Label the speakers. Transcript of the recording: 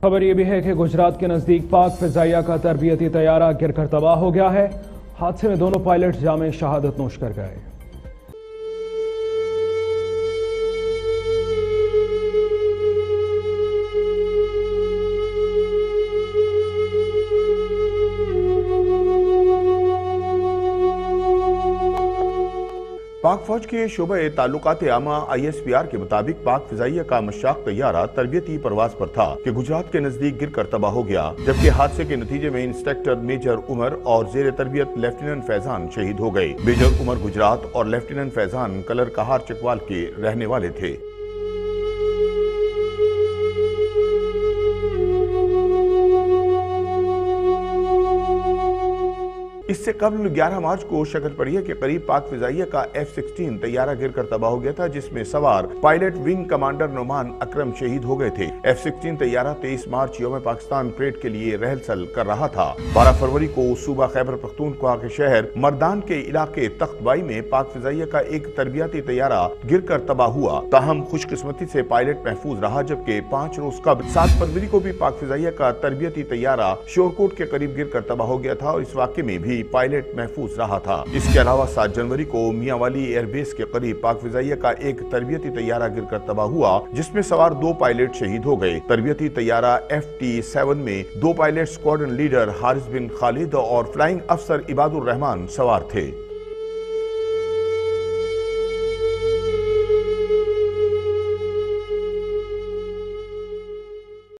Speaker 1: خبر یہ بھی ہے کہ گجرات کے نزدیک پاک فضائیہ کا تربیتی طیارہ گر کر تباہ ہو گیا ہے۔ حادثے میں دونوں پائلٹ جامع شہادت نوش کر گئے۔
Speaker 2: پاک فوج کے شعبہ تعلقات عامہ آئی ایس پی آر کے مطابق پاک فضائیہ کا مشاق طیارہ تربیتی پرواز پر تھا کہ گجرات کے نزدیک گر کر تباہ ہو گیا، جبکہ حادثے کے نتیجے میں انسٹرکٹر میجر عمر اور زیر تربیت لیفٹیننٹ فیضان شہید ہو گئے۔ میجر عمر گجرات اور لیفٹیننٹ فیضان کلر کہار چکوال کے رہنے والے تھے۔ اس سے قبل گیارہ مارچ کو شکل پڑیے کے قریب پاک فضائیہ کا ایف سکسٹین طیارہ گر کر تباہ ہو گیا تھا، جس میں سوار pilot wing commander Noman Akram شہید ہو گئے تھے۔ ایف سکسٹین طیارہ تیئیس مارچ یوم پاکستان پریڈ کے لیے رہل سل کر رہا تھا۔ بارہ فروری کو صوبہ خیبر پختونخوا کے شہر مردان کے علاقے تخت بائی میں پاک فضائیہ کا ایک تربیتی طیارہ گر کر تباہ ہوا۔ تاہم خوش قسمتی سے پائلٹ محفوظ رہا، جبکہ پانچ روز قبل سات فروری کو بھی پاک فضائیہ کا تربیتی طیارہ شورکوٹ کے قریب گر کر تباہ ہو گیا تھا اور اس واقعے میں بھی پائلٹ محفوظ رہا تھا۔ اس کے علاوہ سات جنوری کو میاں والی ایئر بیس کے قریب پاک فضائیہ کا ایک تربیتی طیارہ گر کر تباہ ہوا، جس میں سوار دو پائلٹ شہید ہو گئے۔ تربیتی طیارہ ایف ٹی سیون میں دو pilot squadron leader Haris bin Khalid اور فلائنگ افسر عباد الرحمان سوار تھے۔